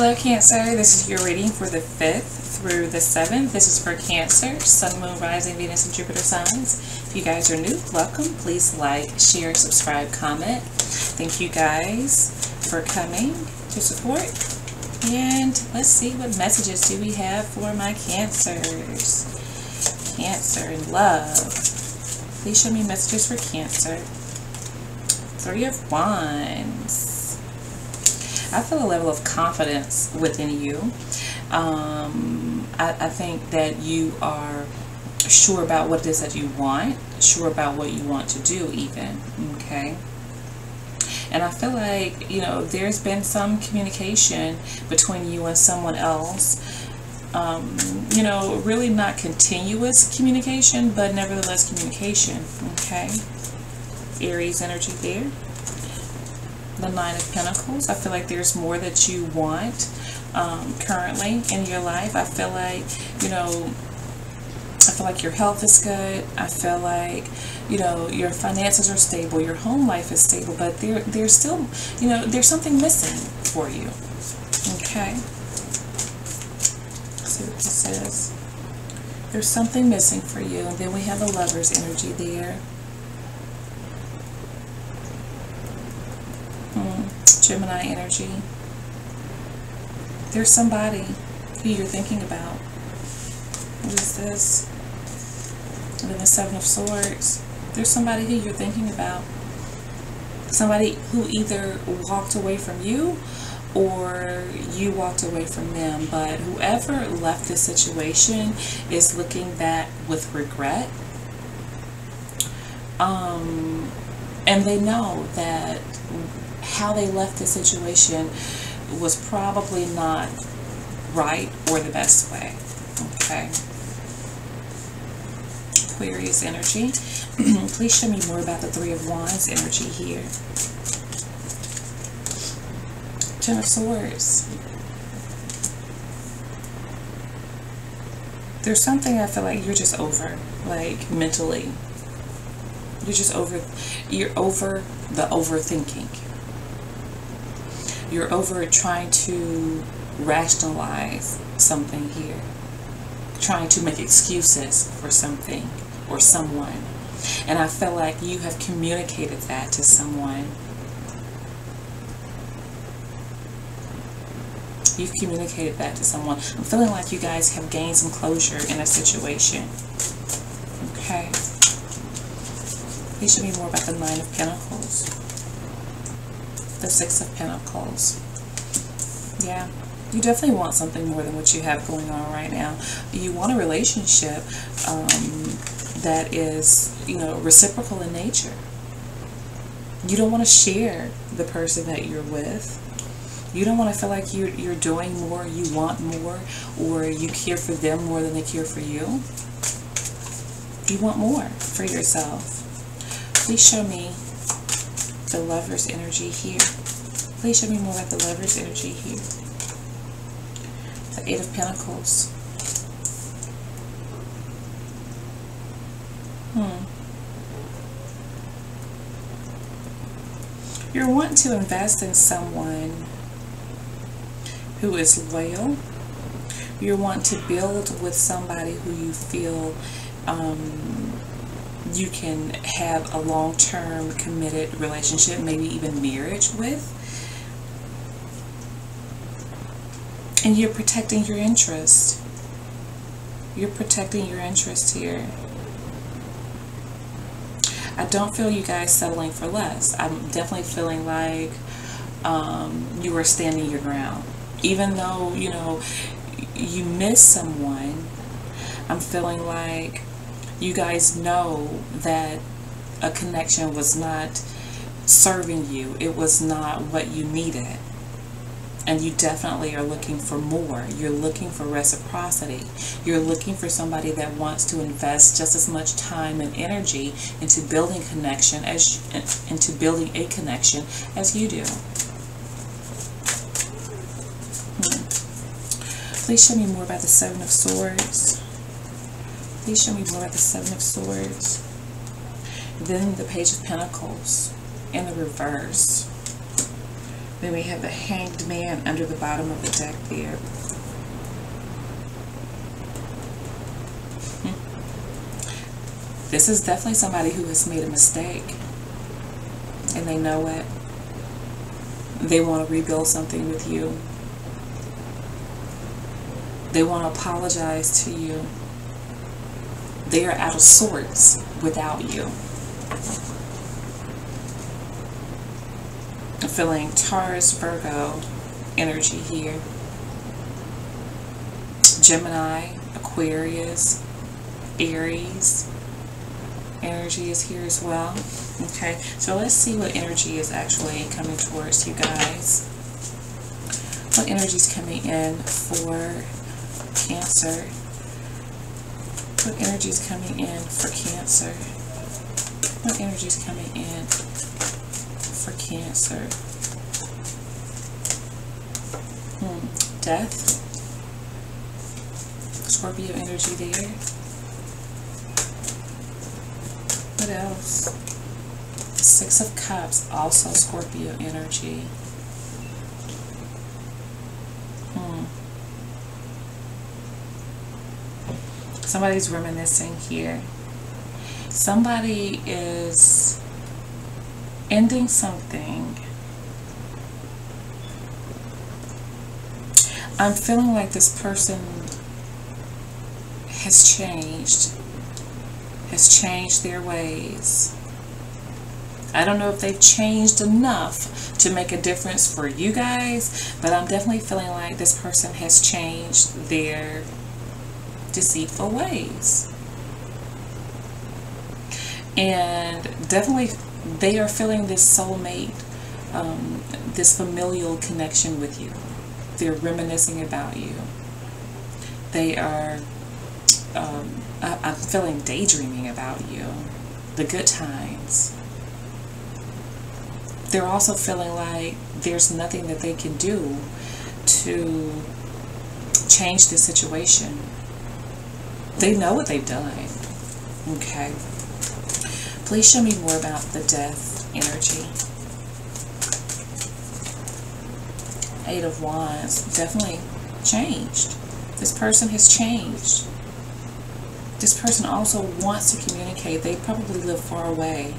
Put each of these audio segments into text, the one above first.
Hello Cancer, this is your reading for the 5th through the 7th. This is for Cancer, Sun, Moon, Rising, Venus, and Jupiter signs. If you guys are new, welcome. Please like, share, subscribe, comment. Thank you guys for coming to support. And let's see what messages do we have for my Cancers. Cancer in love. Please show me messages for Cancer. Three of Wands. I feel a level of confidence within you. Um, I, I think that you are sure about what it is that you want, sure about what you want to do even, okay? And I feel like, you know, there's been some communication between you and someone else. Um, you know, really not continuous communication, but nevertheless communication, okay? Aries energy there the Nine of Pentacles. I feel like there's more that you want um, currently in your life. I feel like, you know, I feel like your health is good. I feel like, you know, your finances are stable. Your home life is stable. But there, there's still, you know, there's something missing for you. Okay. Let's see what this says. There's something missing for you. And then we have the lover's energy there. Gemini energy. There's somebody who you're thinking about. What is this? And then the Seven of Swords. There's somebody who you're thinking about. Somebody who either walked away from you or you walked away from them. But whoever left the situation is looking back with regret. Um, and they know that how they left the situation was probably not right or the best way. Okay. Aquarius energy. Please show me more about the Three of Wands energy here. Ten of Swords. There's something I feel like you're just over, like mentally. You're just over, you're over the overthinking you're over trying to rationalize something here, trying to make excuses for something or someone. And I feel like you have communicated that to someone. You've communicated that to someone. I'm feeling like you guys have gained some closure in a situation. Okay. Please should me more about the Nine of Pentacles the Six of Pentacles. Yeah, you definitely want something more than what you have going on right now. You want a relationship um, that is, you know, reciprocal in nature. You don't want to share the person that you're with. You don't want to feel like you're, you're doing more, you want more, or you care for them more than they care for you. You want more for yourself. Please show me the lover's energy here. Please show me more about the lover's energy here. The Eight of Pentacles. Hmm. You're wanting to invest in someone who is loyal. You're wanting to build with somebody who you feel um, you can have a long-term committed relationship, maybe even marriage with. And you're protecting your interest. You're protecting your interest here. I don't feel you guys settling for less. I'm definitely feeling like um, you are standing your ground. Even though, you know, you miss someone, I'm feeling like you guys know that a connection was not serving you. It was not what you needed. And you definitely are looking for more. You're looking for reciprocity. You're looking for somebody that wants to invest just as much time and energy into building connection as into building a connection as you do. Hmm. Please show me more about the Seven of Swords. Show me more the Seven of Swords. Then the Page of Pentacles in the reverse. Then we have the Hanged Man under the bottom of the deck there. Hmm. This is definitely somebody who has made a mistake. And they know it. They want to rebuild something with you. They want to apologize to you. They are out of sorts without you. I'm feeling Taurus, Virgo energy here. Gemini, Aquarius, Aries energy is here as well. Okay, so let's see what energy is actually coming towards you guys. What energy is coming in for Cancer? What energy is coming in for Cancer? What energy is coming in for Cancer? Hmm. Death. Scorpio energy there. What else? Six of Cups, also Scorpio energy. Somebody's reminiscing here. Somebody is ending something. I'm feeling like this person has changed, has changed their ways. I don't know if they've changed enough to make a difference for you guys, but I'm definitely feeling like this person has changed their deceitful ways. And definitely they are feeling this soulmate, um, this familial connection with you. They're reminiscing about you. They are, um, I, I'm feeling daydreaming about you, the good times. They're also feeling like there's nothing that they can do to change the situation they know what they've done. Okay. Please show me more about the death energy. Eight of Wands. Definitely changed. This person has changed. This person also wants to communicate. They probably live far away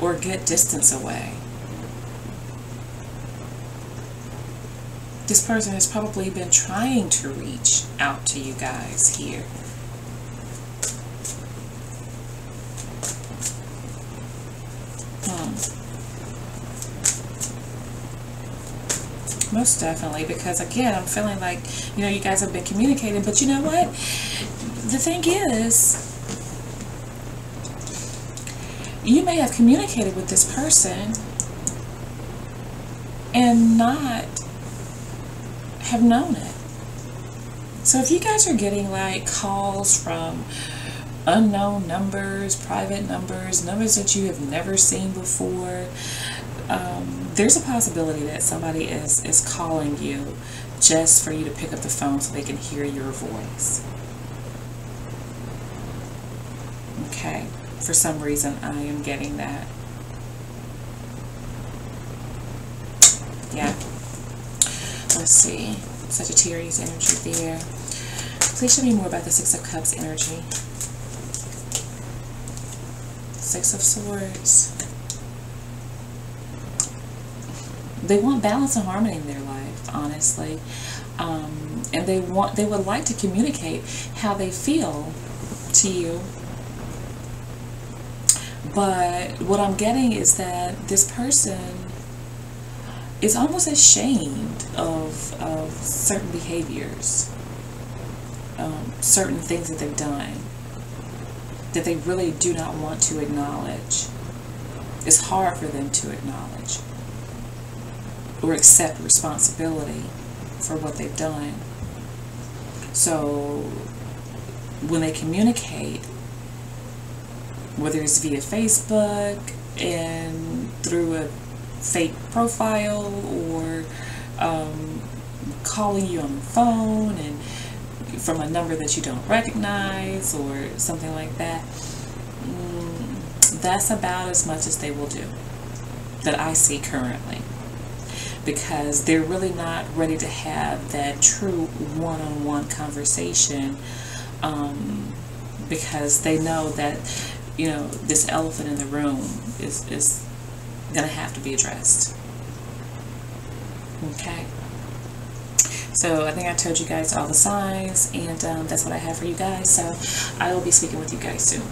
or a good distance away. This person has probably been trying to reach out to you guys here. Most definitely, because again, I'm feeling like, you know, you guys have been communicating, but you know what? The thing is, you may have communicated with this person and not have known it. So if you guys are getting like calls from unknown numbers, private numbers, numbers that you have never seen before, um, there's a possibility that somebody is, is calling you just for you to pick up the phone so they can hear your voice. Okay, for some reason I am getting that. Yeah. Let's see. Sagittarius energy there. Please show me more about the Six of Cups energy. Six of Swords. they want balance and harmony in their life, honestly. Um, and they want they would like to communicate how they feel to you. But what I'm getting is that this person is almost ashamed of, of certain behaviors, um, certain things that they've done that they really do not want to acknowledge. It's hard for them to acknowledge or accept responsibility for what they've done. So when they communicate, whether it's via Facebook and through a fake profile or um, calling you on the phone and from a number that you don't recognize or something like that, mm, that's about as much as they will do that I see currently. because they're really not ready to have that true one-on-one conversation um, because they know that you know this elephant in the room is, is going to have to be addressed okay so I think I told you guys all the signs and um, that's what I have for you guys. So I will be speaking with you guys soon